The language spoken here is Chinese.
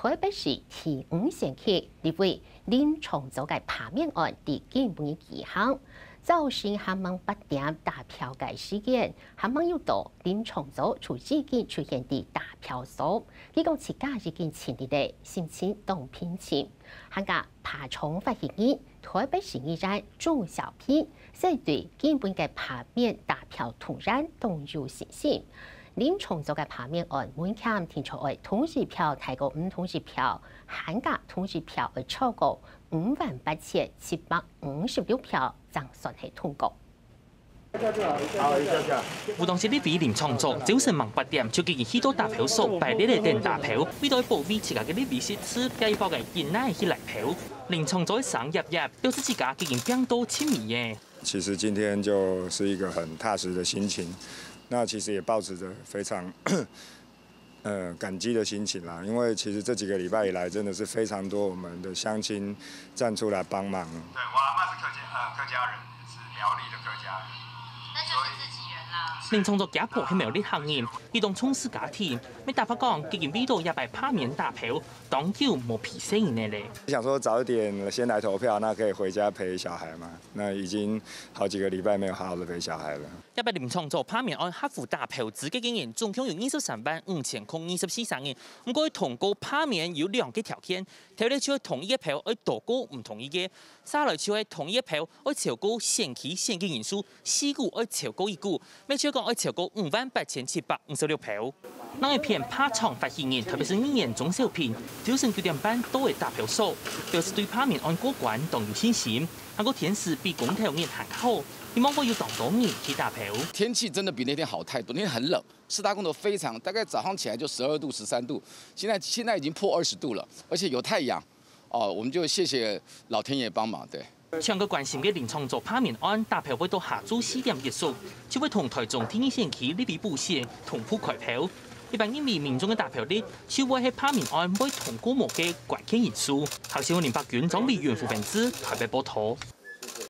台北市第五线区立委林崇祖嘅罢免案伫基本嘅期限，造成下望八点大票嘅事件，下望要到林崇祖除已經出現啲大票數，佢講自家已經前啲嘅心情動偏情，下個爬蟲發現嘅台北市議員朱小平，即對基本嘅罷免大票突然動有信心。林重組嘅罷免案，門檻提出為同時票提高五同時票，限價同時票會超过五万八千七百五十六票，才算係通過。胡當時呢位林重組早晨晚八點就竟然許多大票數擺列嚟訂大票，為咗保衛自家嘅呢位設施，計劃嘅人奶去嚟票。林重組上入入表示自家竟然變多親民嘅。其實今天就是一個很踏實的心情。那其实也保持着非常，呃感激的心情啦，因为其实这几个礼拜以来，真的是非常多我们的乡亲站出来帮忙。对，我阿妈是客家，呃客家人，是苗栗的客家人，那就是自己林創作家婆係苗栗行業，移動從事家庭，咩大伯講，既然呢度也係罷免大票，當久冇皮聲嘅咧。想說早一點先來投票，那可以回家陪小孩嘛？那已經好幾個禮拜沒有好好的陪小孩了。一百年創作罷免案合乎大票自己經驗，總共有二十三萬五千空二十四萬人。唔過通過罷免有兩個條件，第一就係同意一票，而多過唔同意嘅；三來就係同意一票，而超過選區選舉人數四股，而超過一股，咩超過而超過五萬八千七百五十六票。那一片怕場發言人，特別是議員鍾小平，早晨九點半都會大票數，表示對罷免案過關都有信心。那個天時比公投年還好。希望我有當多年去打票。天氣真的比那天好太多，那天很冷，四大公投非常，大概早上起來就十二度、十三度，現在現在已經破二十度了，而且有太陽，哦，我們就謝謝老天爺幫忙。對，全國關心嘅林創作拍面案打票会到下周四点结束，就会同台中天一線區呢笔布线同步開票。一般因為民众嘅搭票率，就會喺拍面案會通過某嘅關鍵因素。後時我林百卷总理袁副分子台北報道。